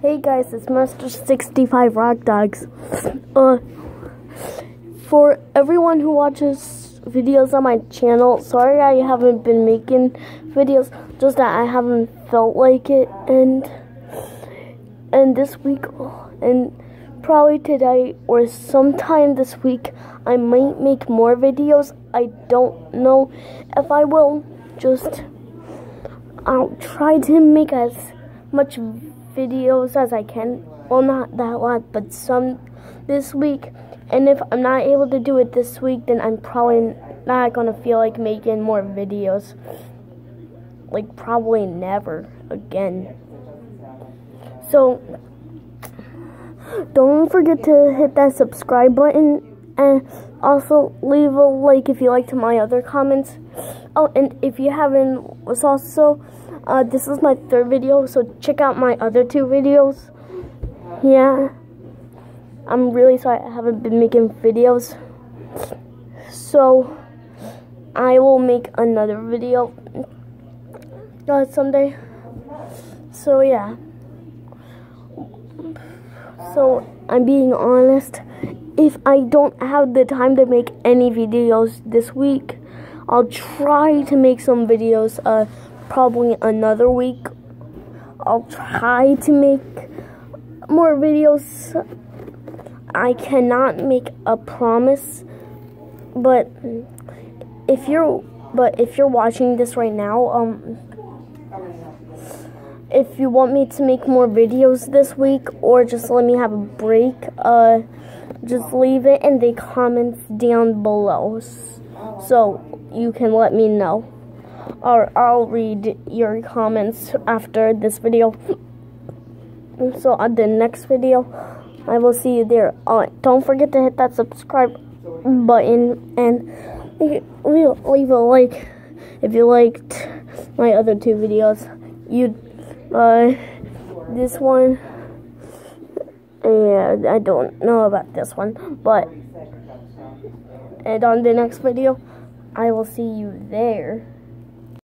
Hey guys, it's Master 65 Rock Dogs. Uh, for everyone who watches videos on my channel, sorry I haven't been making videos, just that I haven't felt like it, and and this week, and probably today or sometime this week, I might make more videos. I don't know if I will. Just I'll try to make as much videos as I can. Well, not that lot, but some this week. And if I'm not able to do it this week, then I'm probably not gonna feel like making more videos. Like probably never again. So don't forget to hit that subscribe button and also leave a like if you liked my other comments. Oh, and if you haven't, was also uh, this is my third video, so check out my other two videos. Yeah. I'm really sorry I haven't been making videos. So, I will make another video uh, someday. So, yeah. So, I'm being honest. If I don't have the time to make any videos this week, I'll try to make some videos. Uh, probably another week. I'll try to make more videos. I cannot make a promise, but if you're but if you're watching this right now, um if you want me to make more videos this week or just let me have a break, uh just leave it in the comments down below so you can let me know or I'll read your comments after this video. So on the next video, I will see you there. Uh, don't forget to hit that subscribe button and leave a like if you liked my other two videos. You, uh, this one, and I don't know about this one, but, and on the next video, I will see you there.